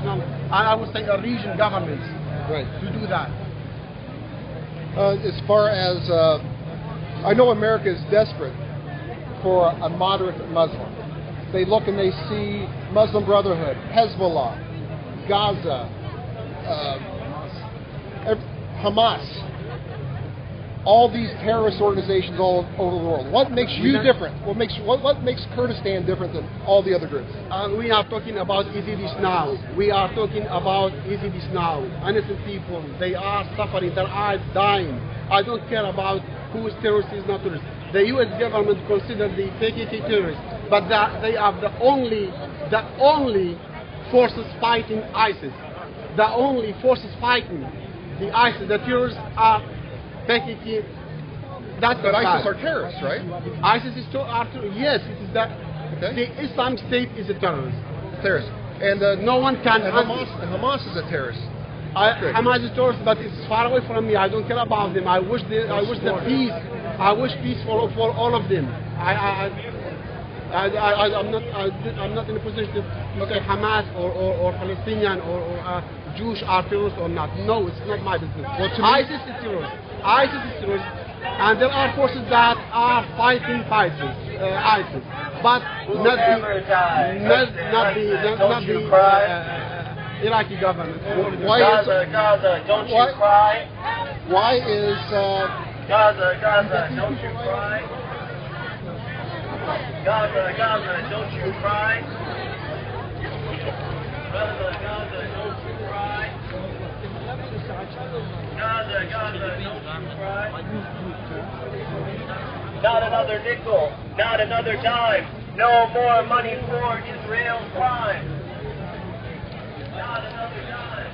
and I would say a region governments Right. to do that. Uh, as far as uh, I know, America is desperate for a moderate Muslim. They look and they see Muslim Brotherhood, Hezbollah, Gaza, uh, Hamas, all these terrorist organizations all over the world. What makes you different? What makes what, what makes Kurdistan different than all the other groups? And we are talking about Yazidis now. We are talking about Yazidis now. Innocent people, they are suffering, they are dying. I don't care about who is terrorist, is not terrorist. The U.S. government considers the PKK terrorists, but that they are the only, the only forces fighting ISIS. The only forces fighting the ISIS, the terrorists are PKK. That's But ISIS are terrorists, right? ISIS is to, yes, it is that Okay. the Islamic State is a terrorist. Terrorists. And uh, No one can. and Hamas, and Hamas is a terrorist. I. Hamas is a terrorist, but it's far away from me. I don't care about them. I wish the, I wish the peace. I wish peace for, for all of them. I, I, I, I, I, I'm not, I, I'm not in a position to, to say Hamas or, or, or Palestinian or, or uh, Jewish are terrorists or not. No, it's not my business. ISIS is terrorist. ISIS is terrorist. And there are forces that are fighting ISIS, uh, ISIS, but not the, not, not the, not, not the uh, Iraqi government. Why is Gaza, Gaza, don't you Why- cry. why is uh, Gaza, Gaza, don't you cry. Gaza, Gaza, don't you cry. Gaza, Gaza, don't you cry. Gaza, Gaza, don't you cry. Not another nickel, not another dime. No more money for Israel's crime. Not another dime.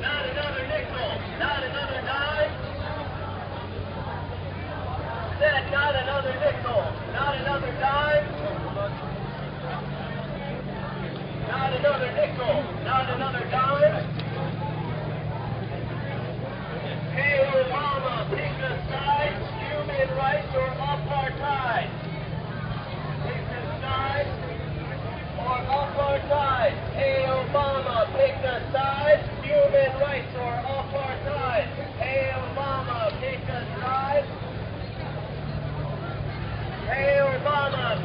Not another nickel, not another dime. Not another nickel, not another dime. Not another nickel, not another dime.